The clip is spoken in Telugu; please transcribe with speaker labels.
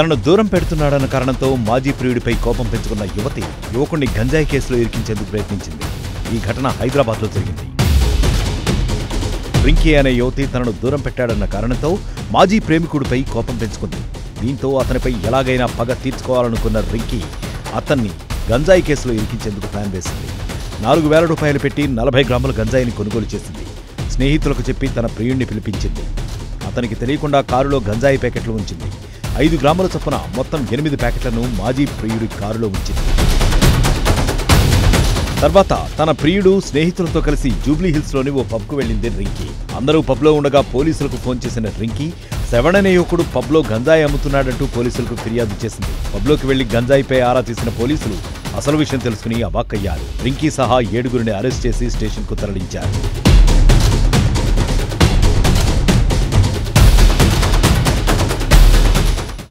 Speaker 1: తనను దూరం పెడుతున్నాడన్న కారణంతో మాజీ ప్రియుడిపై కోపం పెంచుకున్న యువతి యువకుణ్ణి గంజాయి కేసులో ఇరికించేందుకు ప్రయత్నించింది. ఈ ఘటన హైదరాబాద్లో జరిగింది. రింకీ అనే యువతి తనను దూరం పెట్టాడన్న కారణంతో మాజీ ప్రేమికుడిపై కోపం పెంచుకుంది. దీంతో అతనిపై ఎలాగైనా పగ తీర్చుకోవాలనుకున్న రింకీ అతన్ని గంజాయి కేసులో ఇరికించేందుకు ప్లాన్ వేసింది. నాలుగు వేల రూపాయలు పెట్టి నలభై గ్రాముల గంజాయిని కొనుగోలు చేసింది. స్నేహితులకు చెప్పి తన ప్రియుణ్ణి పిలిపించింది. అతనికి తెలియకుండా కారులో గంజాయి ప్యాకెట్లు ఉంచింది. ఐదు గ్రాముల చొప్పున మొత్తం ఎనిమిది ప్యాకెట్లను మాజీ ప్రియుడి కారులో ఉంచింది. తర్వాత తన ప్రియుడు స్నేహితులతో కలిసి జూబ్లీ హిల్స్లోని ఓ పబ్కు వెళ్ళింది రింకీ. అందరూ పబ్లో ఉండగా పోలీసులకు ఫోన్ చేసిన రింకీ శవణనే యువకుడు పబ్లో గంజాయి అమ్ముతున్నాడంటూ పోలీసులకు ఫిర్యాదు చేసింది. పబ్లోకి వెళ్ళి గంజాయిపై ఆరా తీసిన పోలీసులు అసలు విషయం తెలుసుకుని అవాక్కయ్యారు. రింకీ సహా ఏడుగురిని అరెస్ట్ చేసి స్టేషన్కు తరలించారు.